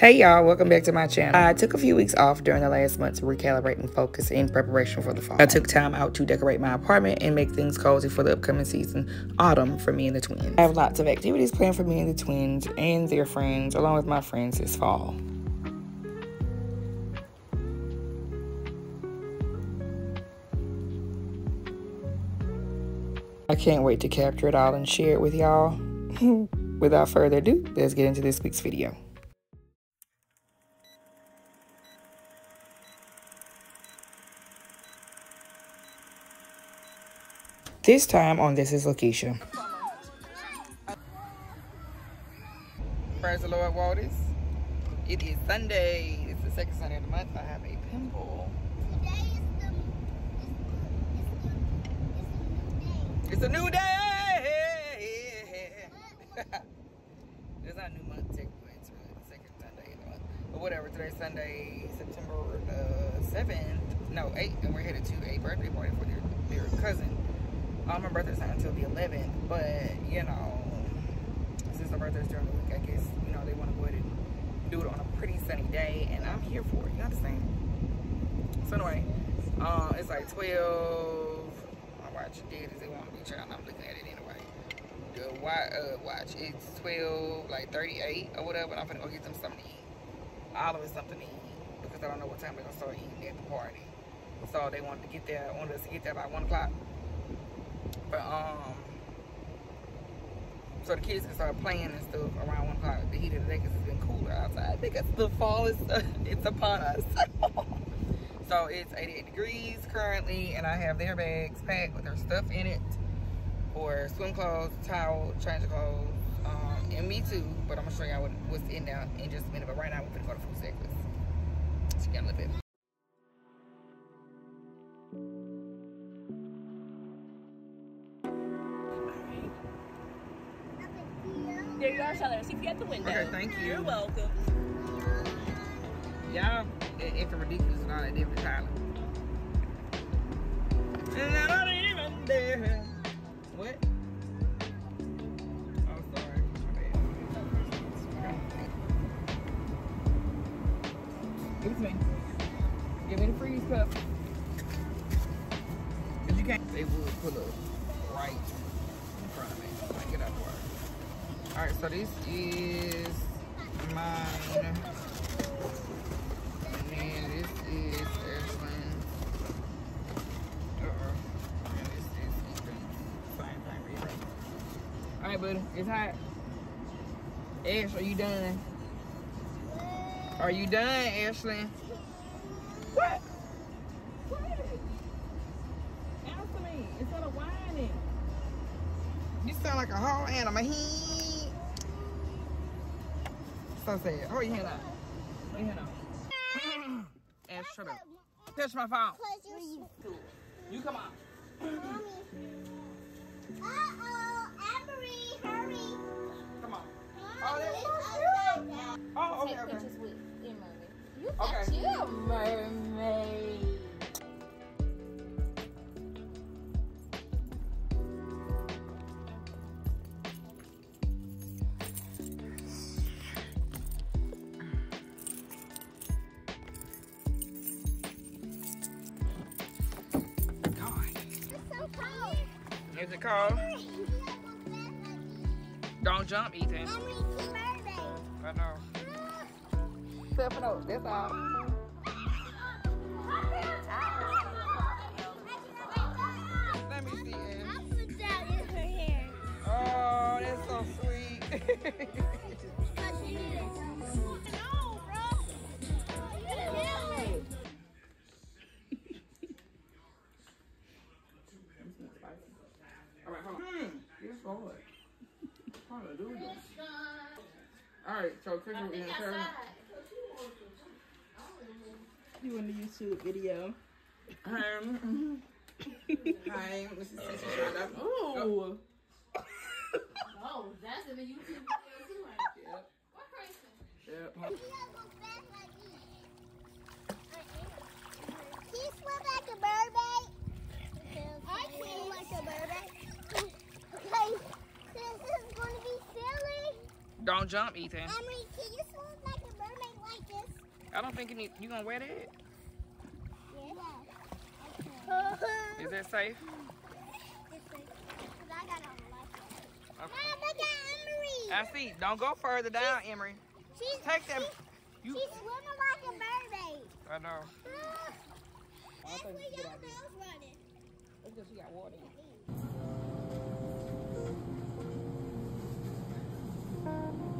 Hey y'all, welcome back to my channel. I took a few weeks off during the last month to recalibrate and focus in preparation for the fall. I took time out to decorate my apartment and make things cozy for the upcoming season, autumn, for me and the twins. I have lots of activities planned for me and the twins and their friends, along with my friends this fall. I can't wait to capture it all and share it with y'all. Without further ado, let's get into this week's video. This time on This is Lakesha. Praise the Lord, Walters. It is Sunday. It's the second Sunday of the month. I have a pimple. Today is the, It's a new day. it's not a new month technically. It's really the second Sunday of the month. But whatever. Today's Sunday, September uh, the 7th. No, 8th. And we're headed to a birthday party for their, their cousin. Um, my birthday's not until the 11th, but you know, since the birthday's during the week, I guess you know they want to go ahead and do it on a pretty sunny day, and I'm here for it. You understand? So anyway, um, it's like 12. My watch dead as they want to be trying. I'm looking at it anyway. The watch, uh, watch, it's 12, like 38 or whatever. I'm gonna go get them something to eat. All of it something to eat because I don't know what time they're gonna start eating at the party. So they wanted to get there, wanted us to get there by one o'clock. But um, so the kids can start playing and stuff around one o'clock. The heat of the day because it's been cooler outside because the fall is it's upon us. so it's 88 degrees currently, and I have their bags packed with their stuff in it for swim clothes, towel, change of clothes, um, and me too. But I'm gonna show y'all what, what's in there in just a minute. But right now we're gonna go to food sectors. So get a bit. You are, See if you at the window. Okay, thank you. You're welcome. Y'all acting ridiculous and all that different Tyler. So this is mine. And then this is Ashlyn. Uh-uh. And this is Ethan. Same thing, really. All right, buddy, it's hot. Ash, are you done? Are you done, Ashlyn? What? What? Answer me instead of whining. You sound like a whole animal. He. So sad. Hold your hand out. Hold your hand out. Ash, shut up. Touch my phone. You come on. Uh-oh, Emery, hurry. Come on. Oh, that's so cute. Oh, okay, Take okay. pictures with your mermaid. You Okay. got you a mermaid. Is it cold? Don't jump, Ethan. Emery, see mermaid. I know. Seven up. That's all. Let me see, Ash. I put that in her hair. Oh, that's so sweet. right, so Christian, we're gonna turn. You in the YouTube video. Um, hi, this is Cece Shonda. Ooh. Oh, that's in the YouTube video too, right? Yep, What person? yep. He doesn't go back like me. Can you swim like a mermaid? I swim like a mermaid. Okay, this is going to be silly. Don't jump, Ethan. Emery, can you swim like a mermaid I don't think you need. You gonna wear that? Yeah. Is that safe? I got on my life. Okay. Mom, look at Emery. I see. Don't go further down, Emery. She's, Take them. She's, You. she's swimming like a mermaid. I know. That's where it's a your nose running. That's because she got water. in it. Don't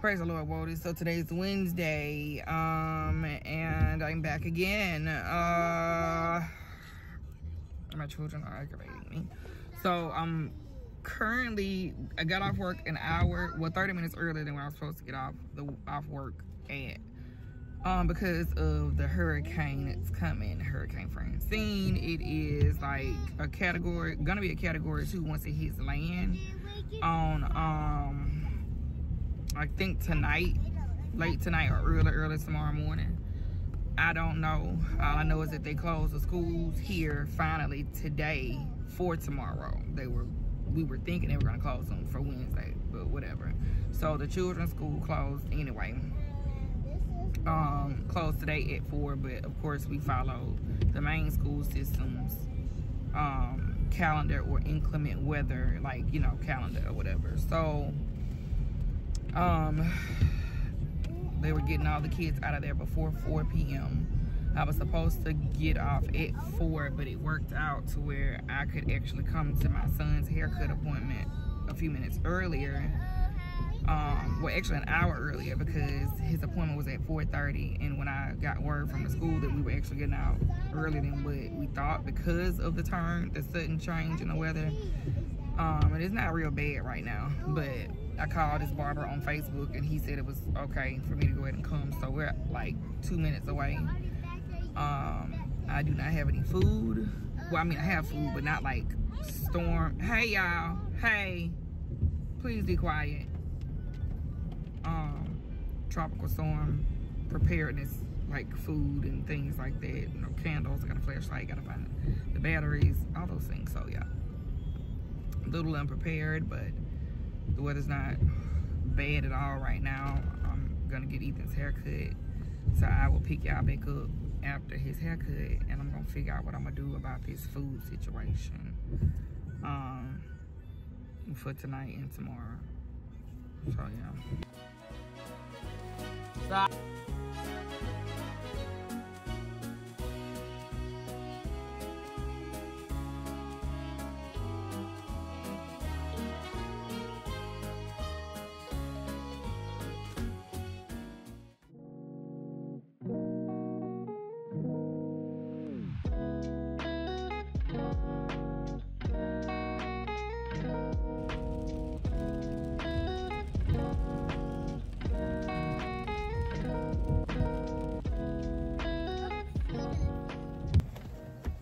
Praise the Lord, Wody. So today's Wednesday, um, and I'm back again. Uh, my children are aggravating me. So I'm currently, I got off work an hour, well, 30 minutes earlier than when I was supposed to get off the off work at, um, because of the hurricane that's coming, Hurricane Francine. It is like a category, gonna be a category two once it hits land on, um, I think tonight, late tonight or early, early tomorrow morning. I don't know. All I know is that they closed the schools here finally today for tomorrow. They were, we were thinking they were gonna close them for Wednesday, but whatever. So the children's school closed anyway. Um, closed today at four, but of course we follow the main school systems um, calendar or inclement weather, like you know calendar or whatever. So um they were getting all the kids out of there before 4 p.m i was supposed to get off at 4 but it worked out to where i could actually come to my son's haircut appointment a few minutes earlier. Um well actually an hour earlier because his appointment was at 4:30, and when i got word from the school that we were actually getting out earlier than what we thought because of the turn the sudden change in the weather um, and it's not real bad right now, but I called his barber on Facebook and he said it was okay for me to go ahead and come. So we're like two minutes away. Um, I do not have any food. Well, I mean, I have food, but not like storm. Hey, y'all. Hey, please be quiet. Um, tropical storm preparedness, like food and things like that. You know, candles. I got a flashlight. Got to find the batteries. All those things. So yeah a little unprepared, but the weather's not bad at all right now. I'm gonna get Ethan's haircut, so I will pick y'all back up after his haircut, and I'm gonna figure out what I'm gonna do about this food situation um, for tonight and tomorrow. So yeah. So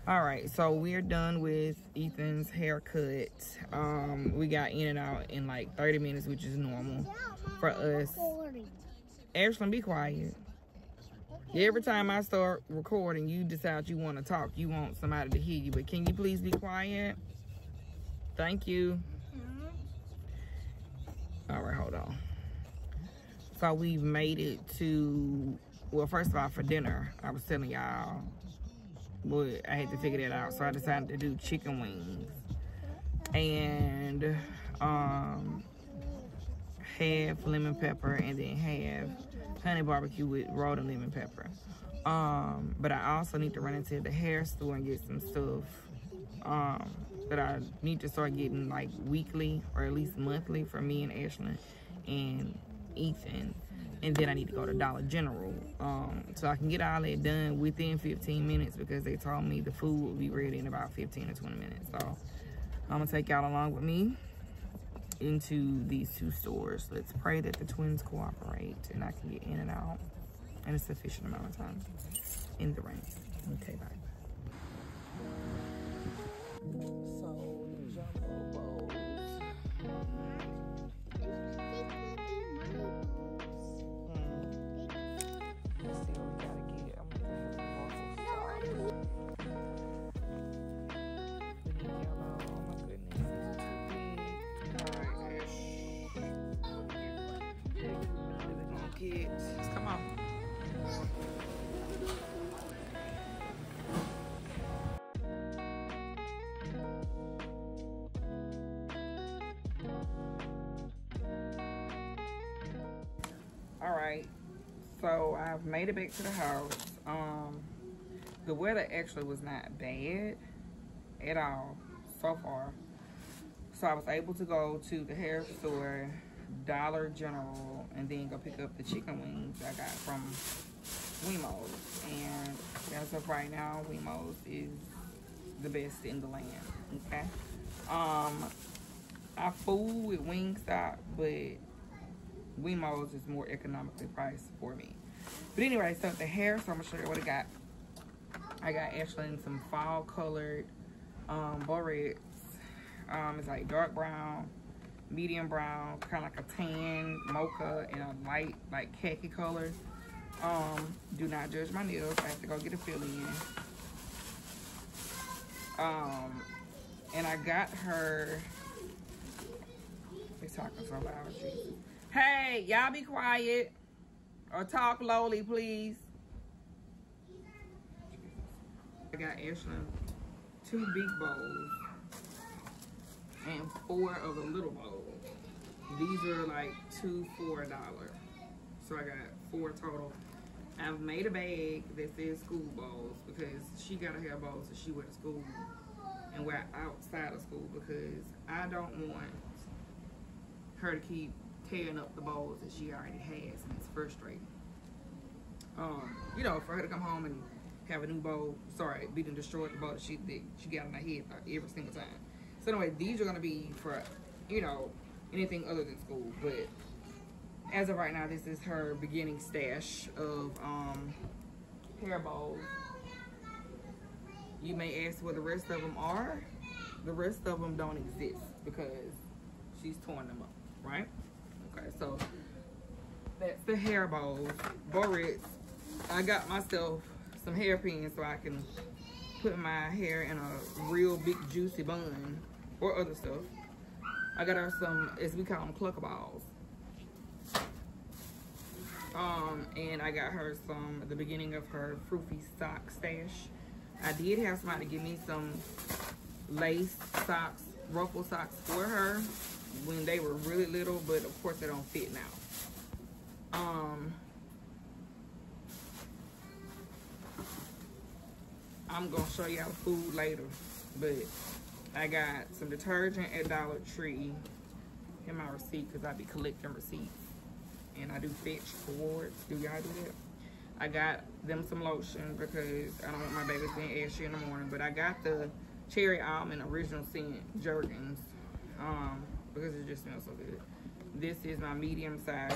All right, so we're done with Ethan's haircut. Um, we got in and out in like 30 minutes, which is normal for us. Ashlyn, be quiet. Every time I start recording, you decide you want to talk. You want somebody to hear you, but can you please be quiet? Thank you. All right, hold on. So we've made it to, well, first of all, for dinner, I was telling y'all, but I had to figure that out. So I decided to do chicken wings and um, half lemon pepper and then half honey barbecue with rolled lemon pepper. Um, but I also need to run into the hair store and get some stuff um, that I need to start getting like weekly or at least monthly for me and Ashlyn and Ethan. And then I need to go to Dollar General. Um, so I can get all that done within 15 minutes because they told me the food will be ready in about 15 or 20 minutes. So I'm gonna take y'all along with me into these two stores. Let's pray that the twins cooperate and I can get in and out in a sufficient amount of time in the rain. Okay, bye. So I've made it back to the house. Um, the weather actually was not bad at all so far. So I was able to go to the hair store, Dollar General, and then go pick up the chicken wings I got from Wemos. And as of right now, Wemos is the best in the land. Okay. Um, I fool with Wingstop, but Wemos is more economically priced for me. But anyway, so the hair, so I'm gonna show you what I got. I got Ashlyn some fall colored um, barrettes. Um, it's like dark brown, medium brown, kind of like a tan, mocha, and a light like khaki color. Um, do not judge my nails. I have to go get a fill in. Um, and I got her. They talking so loud. Hey, y'all be quiet or talk lowly, please. I got Ashlyn two big bowls and four of the little bowls. These are like two for a dollar. So I got four total. I've made a bag that says school bowls because she gotta have bowls that she went to school and wear outside of school because I don't want her to keep tearing up the bowls that she already has and it's frustrating. Um, you know, for her to come home and have a new bowl, sorry, be done destroyed the bowl that she, that she got in her head every single time. So anyway, these are gonna be for, you know, anything other than school, but as of right now, this is her beginning stash of um, hair bowls. You may ask where the rest of them are. The rest of them don't exist because she's torn them up, right? Okay, so that's the hair bowls. Boritz, I got myself some hairpins so I can put my hair in a real big juicy bun or other stuff. I got her some, as we call them, clucker balls. Um, and I got her some at the beginning of her Froofy sock stash. I did have somebody give me some lace socks, ruffle socks for her when they were really little, but of course they don't fit now. Um, I'm gonna show y'all food later, but I got some detergent at Dollar Tree in my receipt because I be collecting receipts and I do fetch rewards. Do y'all do that? I got them some lotion because I don't want my babies being ashy in the morning, but I got the cherry almond original scent Jergens um, because it just smells so good. This is my medium size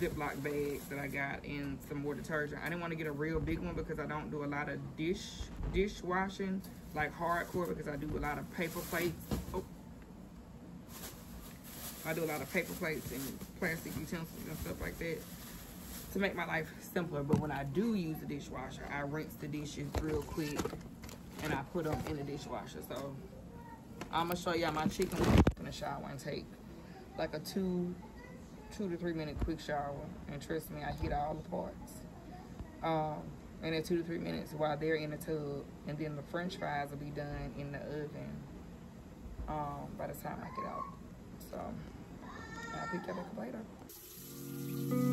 Ziploc bag that I got in some more detergent. I didn't want to get a real big one because I don't do a lot of dish dishwashing like hardcore because I do a lot of paper plates. Oh. I do a lot of paper plates and plastic utensils and stuff like that to make my life simpler. But when I do use the dishwasher, I rinse the dishes real quick and I put them in the dishwasher. So I'm gonna show y'all my chicken the shower and take like a two, two to three minute quick shower. And trust me, I hit all the parts. Um, and in two to three minutes while they're in the tub. And then the french fries will be done in the oven um, by the time I get out. So I'll pick y'all up later.